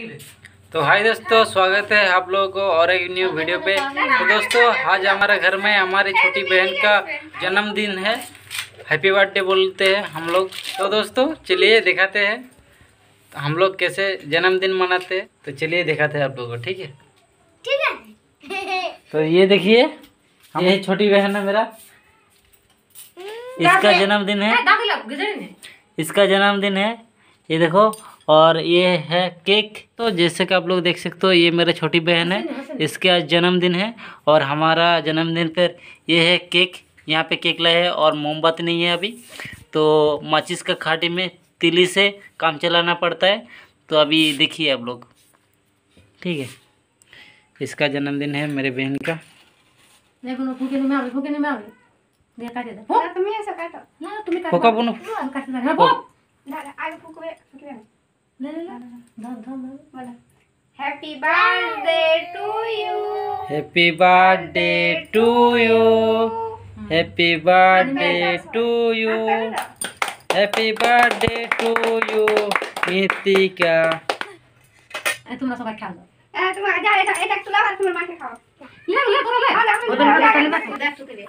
तो हाय दोस्तों स्वागत है आप लोगों को और एक न्यू वीडियो पे। तो दोस्तों आज हमारे घर में हमारी छोटी बहन का जन्मदिन है। हैप्पी बर्थडे बोलते हैं हम लोग। तो दोस्तों चलिए दिखाते हैं। तो हम लोग कैसे जन्मदिन मनाते हैं। तो चलिए दिखाते हैं आप लोगों को ठीक है? ठीक है। तो ये देखिए ये छोटी बहन है मेरा। इसका जन्मदिन है। इसका जन्मदिन है। ये देखो और ये है केक। तो जैसे कि आप लोग देख सकते हो ये मेरा छोटी बहन है। इसके आज जन्मदिन है और हमारा जन्मदिन पर ये है केक। यहाँ पे केक लाए है और मोमबत्ती नहीं है अभी। तो माचिस का खाटी में तिली से काम चलाना पड़ता है। तो अभी देखिए आप लोग। ठीक है। इसका जन्मदिन है मेरे बहन का। तुम्ही असं काढतो फोका बोनो दादा आग फुकवे फुकवे बोला happy birthday to you happy birthday to you happy birthday to you happy birthday to you Nitika तुम्हाला जा এটা এটা তুলা আর তোমার মাকে খাও লে লে ধরে লে আলে আমি দেখ তুকে দে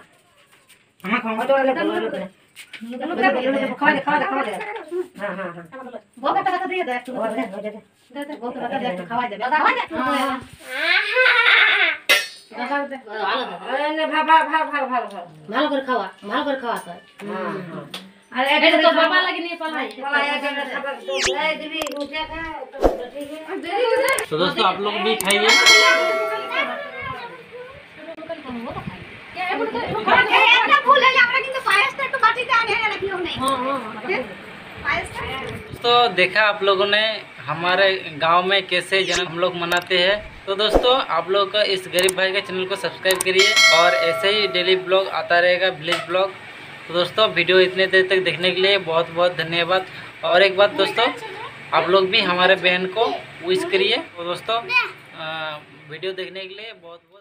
ভালো করে খাওয়া ভালো করে খাওয়া তো এটা তো বাবা तो दोस्तों आप लोग भी खाइए একটা ভুল হলে আমরা কিন্তু পায়েসটা একটু বাটিতে আনে রাখি নাই পায়েসটা तो देखा आप लोगों ने हमारे गाँव में कैसे जन्म हम लोग मनाते हैं। तो दोस्तों, आप लोग का इस गरीब भाई के चैनल को सब्सक्राइब करिए और ऐसे ही डेली ब्लॉग आता रहेगा विलेज ब्लॉग तो दोस्तों, वीडियो इतने देर तक देखने के लिए बहुत बहुत धन्यवाद। और एक बात दोस्तों, आप लोग भी हमारे बहन को विश करिए। तो दोस्तों वीडियो देखने के लिए बहुत बहुत